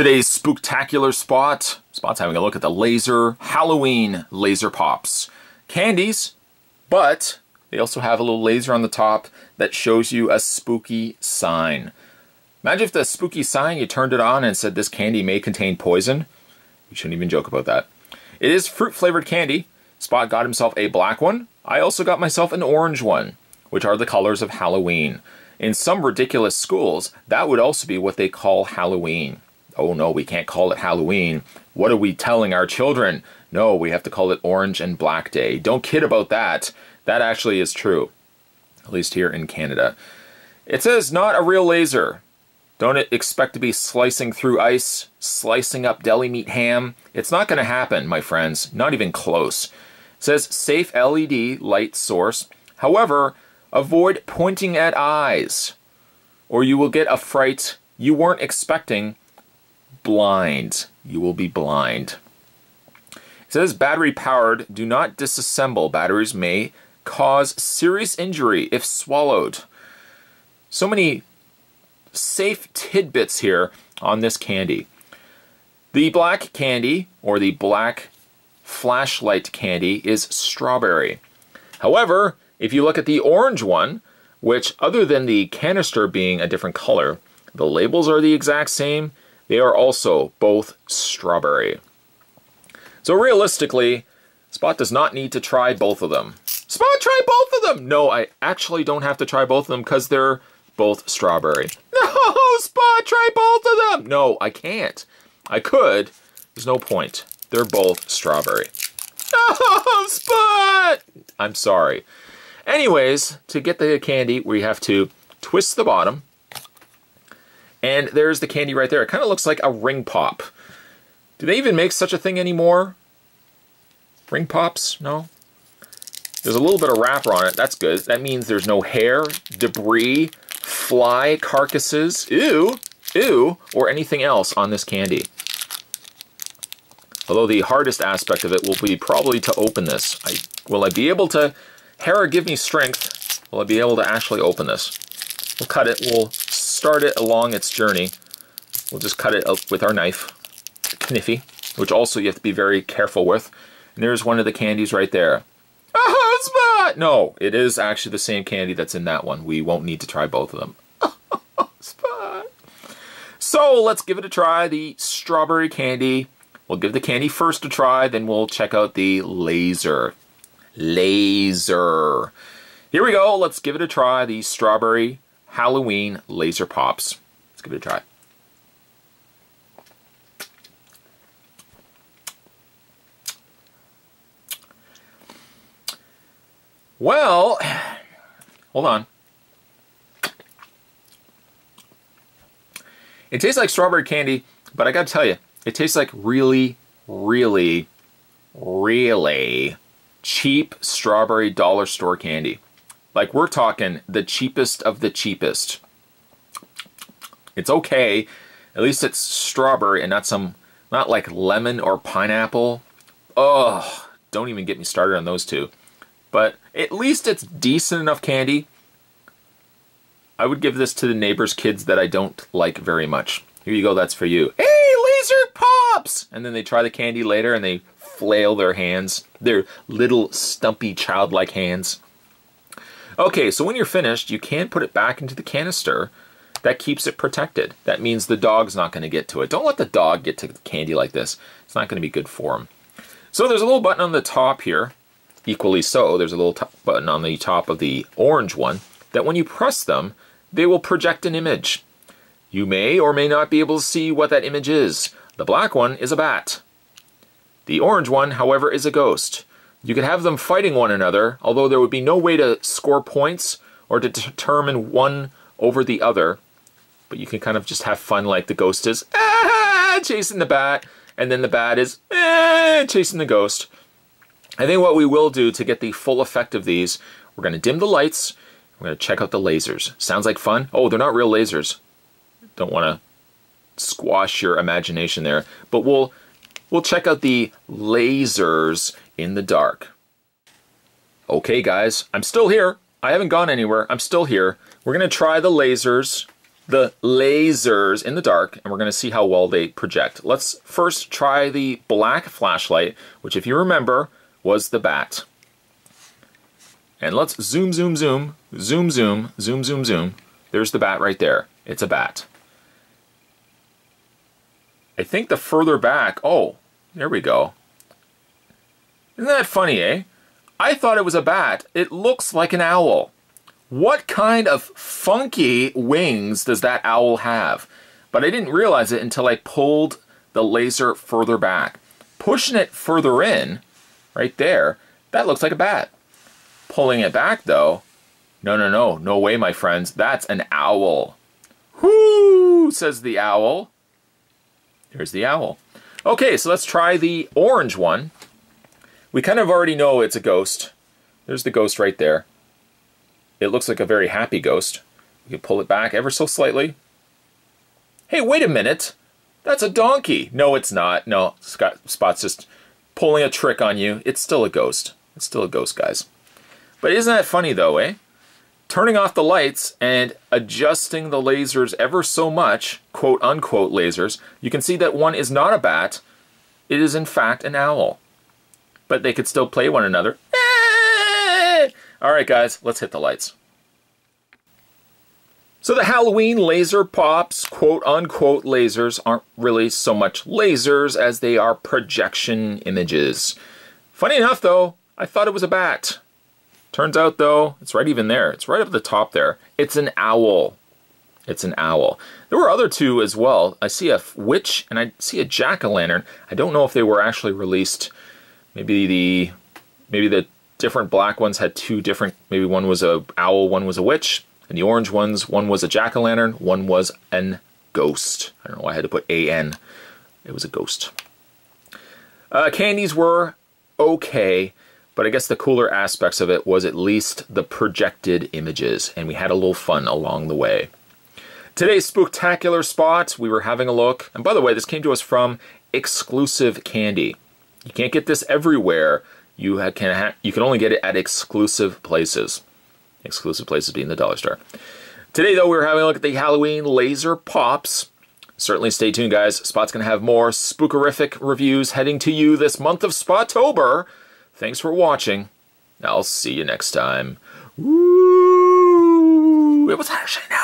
Today's spooktacular spot. Spot's having a look at the laser Halloween laser pops. Candies, but they also have a little laser on the top that shows you a spooky sign. Imagine if the spooky sign, you turned it on and said this candy may contain poison. You shouldn't even joke about that. It is fruit flavored candy. Spot got himself a black one. I also got myself an orange one, which are the colors of Halloween. In some ridiculous schools, that would also be what they call Halloween oh no, we can't call it Halloween. What are we telling our children? No, we have to call it Orange and Black Day. Don't kid about that. That actually is true, at least here in Canada. It says not a real laser. Don't expect to be slicing through ice, slicing up deli meat ham. It's not going to happen, my friends. Not even close. It says safe LED light source. However, avoid pointing at eyes, or you will get a fright you weren't expecting blind. You will be blind. It says battery powered. Do not disassemble. Batteries may cause serious injury if swallowed. So many safe tidbits here on this candy. The black candy, or the black flashlight candy, is strawberry. However, if you look at the orange one, which other than the canister being a different color, the labels are the exact same, they are also both strawberry. So realistically, Spot does not need to try both of them. Spot, try both of them! No, I actually don't have to try both of them because they're both strawberry. No, Spot, try both of them! No, I can't. I could. There's no point. They're both strawberry. No, Spot! I'm sorry. Anyways, to get the candy, we have to twist the bottom, and there's the candy right there. It kind of looks like a ring pop. Do they even make such a thing anymore? Ring pops? No? There's a little bit of wrapper on it. That's good. That means there's no hair, debris, fly carcasses, ew, ew, or anything else on this candy. Although the hardest aspect of it will be probably to open this. I, will I be able to, Hera give me strength, will I be able to actually open this? We'll cut it, we'll start it along its journey, we'll just cut it up with our knife, kniffy, which also you have to be very careful with. And there's one of the candies right there. Oh, Spot! No, it is actually the same candy that's in that one. We won't need to try both of them. Spot! So let's give it a try, the strawberry candy. We'll give the candy first a try, then we'll check out the laser. Laser. Here we go, let's give it a try, the strawberry Halloween Laser Pops. Let's give it a try. Well, hold on. It tastes like strawberry candy, but I gotta tell you, it tastes like really, really, really cheap strawberry dollar store candy. Like we're talking the cheapest of the cheapest. It's okay. At least it's strawberry and not some, not like lemon or pineapple. Oh, don't even get me started on those two. But at least it's decent enough candy. I would give this to the neighbor's kids that I don't like very much. Here you go, that's for you. Hey, laser pops! And then they try the candy later and they flail their hands. Their little stumpy childlike hands. Okay, so when you're finished, you can put it back into the canister. That keeps it protected. That means the dog's not going to get to it. Don't let the dog get to the candy like this. It's not going to be good for him. So there's a little button on the top here. Equally so, there's a little button on the top of the orange one that when you press them, they will project an image. You may or may not be able to see what that image is. The black one is a bat. The orange one, however, is a ghost. You could have them fighting one another, although there would be no way to score points or to determine one over the other. But you can kind of just have fun like the ghost is ah, chasing the bat, and then the bat is ah, chasing the ghost. I think what we will do to get the full effect of these, we're going to dim the lights, we're going to check out the lasers. Sounds like fun? Oh, they're not real lasers. Don't want to squash your imagination there, but we'll we'll check out the lasers in the dark. Okay guys, I'm still here. I haven't gone anywhere. I'm still here. We're going to try the lasers. the lasers in the dark and we're going to see how well they project. Let's first try the black flashlight, which if you remember was the bat. And let's zoom, zoom, zoom, zoom, zoom, zoom, zoom, zoom. There's the bat right there. It's a bat. I think the further back, oh, there we go. Isn't that funny, eh? I thought it was a bat. It looks like an owl. What kind of funky wings does that owl have? But I didn't realize it until I pulled the laser further back. Pushing it further in, right there, that looks like a bat. Pulling it back though, no, no, no, no way, my friends. That's an owl. Whoo, says the owl. There's the owl. Okay, so let's try the orange one. We kind of already know it's a ghost. There's the ghost right there. It looks like a very happy ghost. We can pull it back ever so slightly. Hey, wait a minute. That's a donkey. No, it's not. No, Scott Spot's just pulling a trick on you. It's still a ghost. It's still a ghost, guys. But isn't that funny, though, eh? Turning off the lights and adjusting the lasers ever so much, quote unquote lasers, you can see that one is not a bat, it is in fact an owl. But they could still play one another. Eh. All right, guys, let's hit the lights. So the Halloween laser pops, quote unquote lasers, aren't really so much lasers as they are projection images. Funny enough though, I thought it was a bat. Turns out though, it's right even there. It's right up at the top there. It's an owl. It's an owl. There were other two as well. I see a witch and I see a jack-o'-lantern. I don't know if they were actually released. Maybe the maybe the different black ones had two different maybe one was a owl, one was a witch. And the orange ones, one was a jack-o'-lantern, one was an ghost. I don't know why I had to put A-N. It was a ghost. Uh, candies were okay. But I guess the cooler aspects of it was at least the projected images, and we had a little fun along the way. Today's spooktacular spot, we were having a look, and by the way, this came to us from Exclusive Candy. You can't get this everywhere. You can you can only get it at exclusive places. Exclusive places being the dollar store. Today, though, we were having a look at the Halloween laser pops. Certainly stay tuned, guys. Spot's going to have more spookerific reviews heading to you this month of Spotober. Thanks for watching. I'll see you next time. Woo! It was actually